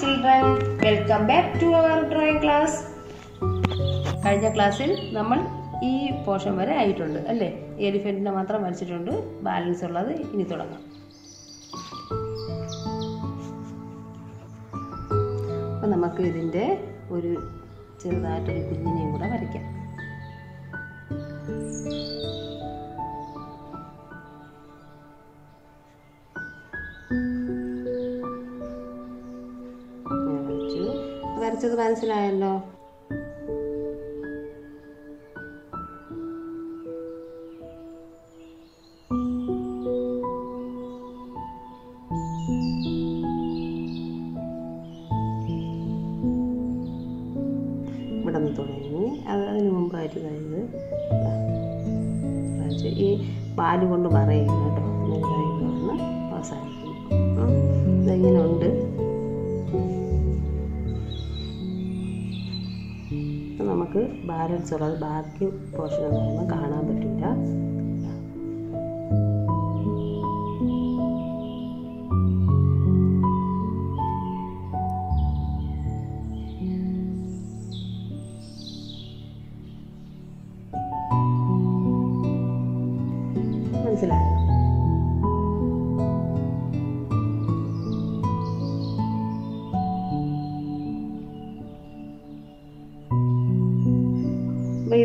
Children welcome back to our drawing class കഴിഞ്ഞ ക്ലാസ്സിൽ നമ്മൾ ഈ പോർഷൻ വരെ ആയിട്ടുണ്ട് അല്ലേ? എലിഫന്റിനെ മാത്രം വരച്ചിട്ടുണ്ട്. ബാലൻസ് ഉള്ളത് ഇനി തുടങ്ങാം. അപ്പം നമുക്ക് ഇതിന്റെ ഒരു ചെറുതായിട്ടൊരു കുഞ്ഞിനെയും കൂടെ വരയ്ക്കാം. വരച്ചത് മനസ്സിലായല്ലോ. ഇവിടെ തുടങ്ങി. അത് അതിന് മുമ്പായിട്ട് കഴിഞ്ഞത് ഈ പാൽ കൊണ്ട് മറയുക കേട്ടോ. ബാലൻസ് ഉള്ളത് ബാക്കി പോർഷൻ ഒന്നും കാണാൻ പറ്റില്ല.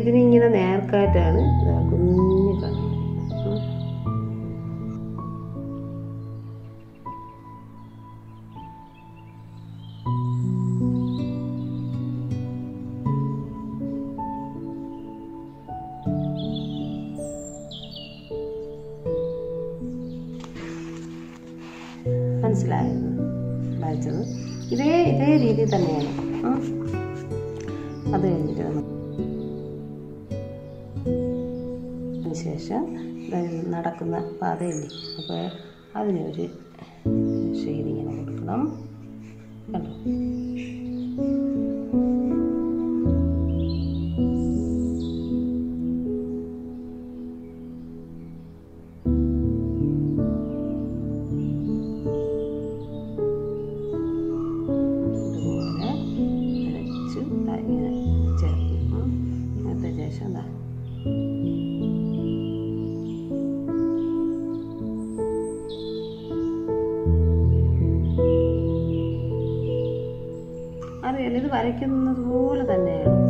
ഇതിനിങ്ങനെ നേർക്കായിട്ടാണ് ഇതാ കുഞ്ഞു കണ്ണ് മനസ്സിലായത് ഇതേ ഇതേ രീതി തന്നെയാണ്. അത് കഴിഞ്ഞിട്ട് നമുക്ക് ദാ നടക്കുന്ന പാതയില്ലേ? അപ്പോൾ അതിനൊരു ഷെയ്ഡ് ഇങ്ങനെ കൊടുക്കണം. കണ്ടോ? thank you ശേഷം അറിയാലോ ഇത് വരയ്ക്കുന്നത് പോലെ തന്നെയാണ്.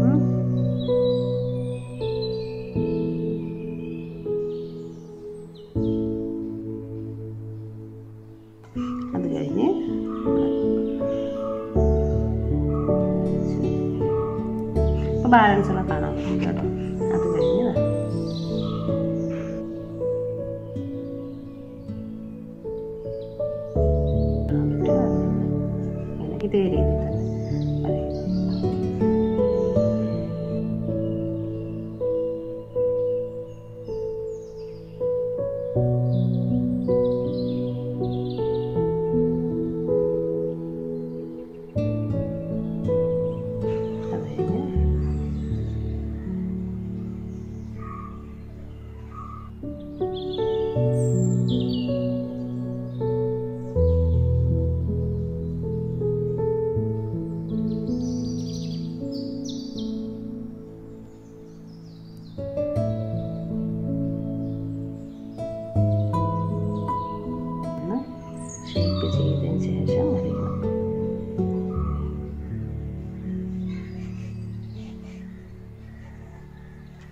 ബാലൻസ് ഉള്ള കാണാം കേട്ടോ. അത് കഴിഞ്ഞ് ഇതേ രീതിയിൽ. ഷേപ്പ് ചെയ്തതിന്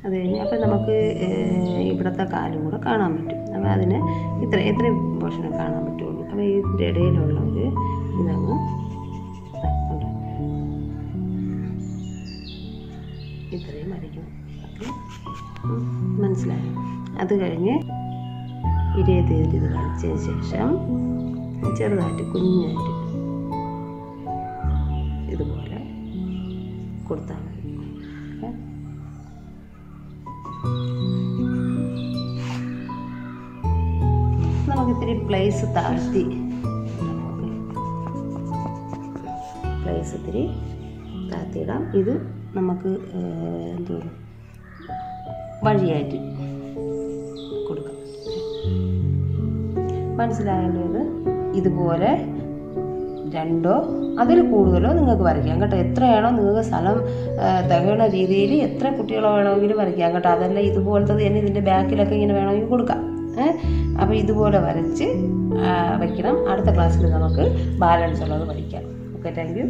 അത് കഴിഞ്ഞ് അപ്പം നമുക്ക് ഇവിടുത്തെ കാലും കൂടെ കാണാൻ പറ്റും. അപ്പം അതിന് ഇത്ര എത്ര പോർഷനെ കാണാൻ പറ്റുള്ളൂ. അപ്പം ഇതിന്റെ ഇടയിലുള്ള ഒരു ഇതങ്ങ്? ഇത്രയും വരയ്ക്കണം മനസ്സിലായി. അത് കഴിഞ്ഞ് ഇരേ തീയതി ഇത് വരച്ചതിന് ശേഷം ചെറുതായിട്ട് കുഞ്ഞായിട്ട് ഇതുപോലെ കൊടുത്താൽ മതി. നമുക്കിത്തിരി പ്ലേസ് താഴ്ത്തി. പ്ലേസ് ഇത്തിരി താഴ്ത്തിയിടാം. ഇത് നമുക്ക് എന്തോ വഴിയായിട്ട് കൊടുക്കാം. മനസ്സിലായല്ലോ ഇത്? ഇതുപോലെ രണ്ടോ അതിൽ കൂടുതലോ നിങ്ങൾക്ക് വരയ്ക്കാം കേട്ടോ. എത്രയാണോ നിങ്ങൾക്ക് സ്ഥലം തികയണ രീതിയിൽ എത്ര കുട്ടികളോ വേണമെങ്കിലും വരയ്ക്കാം കേട്ടോ. അതല്ല ഇതുപോലത്തത് തന്നെ ഇതിന്റെ ബാക്കിലൊക്കെ ഇങ്ങനെ വേണമെങ്കിൽ കൊടുക്കാം. അപ്പോൾ ഇതുപോലെ വരച്ച് വയ്ക്കണം അടുത്ത ക്ലാസ്സിൽ നമുക്ക് ബാലൻസ് ഉള്ളത് പഠിക്കാം. Okay thank you